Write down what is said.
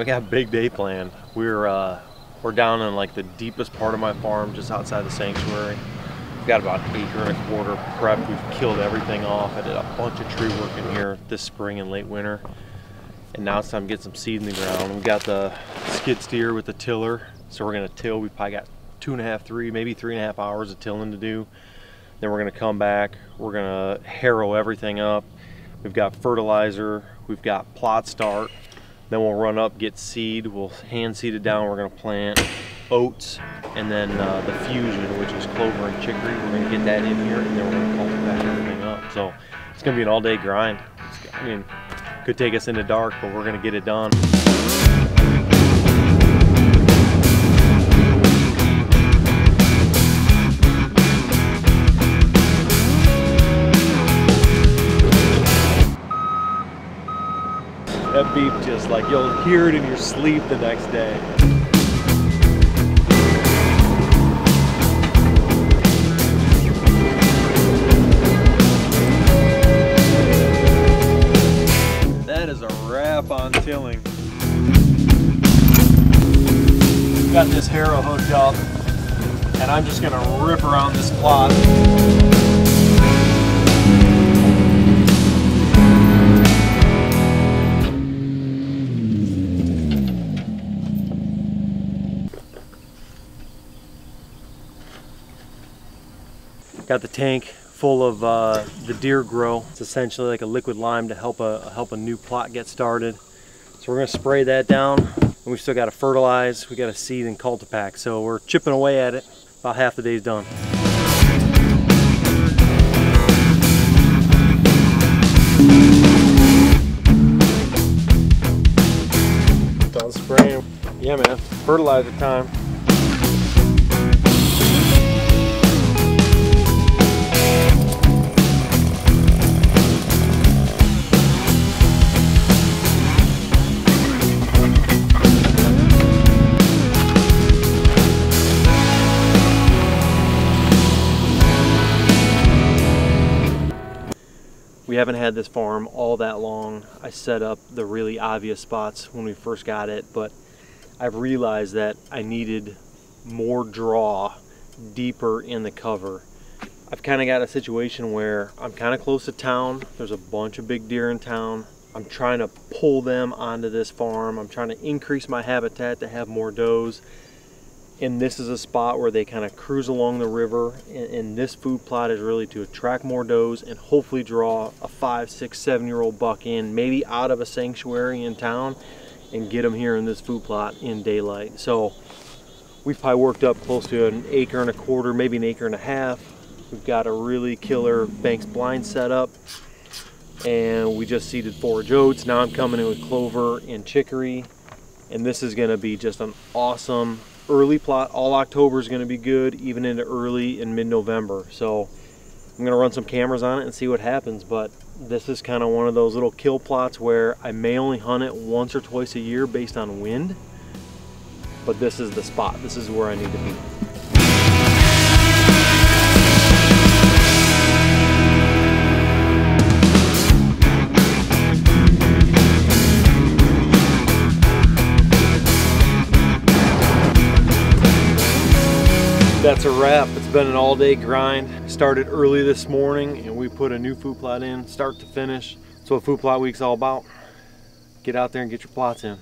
we got a big day planned. We're uh, we're down in like the deepest part of my farm, just outside the sanctuary. We've got about an acre and a quarter prepped. We've killed everything off. I did a bunch of tree work in here this spring and late winter. And now it's time to get some seed in the ground. We've got the skid steer with the tiller. So we're gonna till. We probably got two and a half, three, maybe three and a half hours of tilling to do. Then we're gonna come back. We're gonna harrow everything up. We've got fertilizer. We've got plot start. Then we'll run up, get seed. We'll hand seed it down. We're gonna plant oats and then uh, the fusion, which is clover and chicory. We're gonna get that in here and then we're gonna cultivate everything up. So it's gonna be an all day grind. It's, I mean, could take us into dark, but we're gonna get it done. That beep just like you'll hear it in your sleep the next day. That is a wrap on tilling. Got this harrow hooked up and I'm just gonna rip around this plot. Got the tank full of uh, the deer grow. It's essentially like a liquid lime to help a help a new plot get started. So we're gonna spray that down. And we still got to fertilize. We got to seed and cultipack. So we're chipping away at it. About half the day's done. Done spraying. Yeah, man. Fertilizer time. We haven't had this farm all that long. I set up the really obvious spots when we first got it, but I've realized that I needed more draw deeper in the cover. I've kind of got a situation where I'm kind of close to town. There's a bunch of big deer in town. I'm trying to pull them onto this farm. I'm trying to increase my habitat to have more does and this is a spot where they kind of cruise along the river and, and, this food plot is really to attract more does and hopefully draw a five six seven year old buck in maybe out of a sanctuary in town and get them here in this food plot in daylight. So we've probably worked up close to an acre and a quarter maybe an acre and a half. We've got a really killer banks blind setup and we just seeded forage oats now i'm coming in with clover and chicory and this is going to be just an awesome early plot. All October is going to be good, even into early and mid-November. So I'm going to run some cameras on it and see what happens. But this is kind of one of those little kill plots where I may only hunt it once or twice a year based on wind. But this is the spot. This is where I need to be. That's a wrap. It's been an all day grind. Started early this morning and we put a new food plot in start to finish. That's what food plot week's all about. Get out there and get your plots in.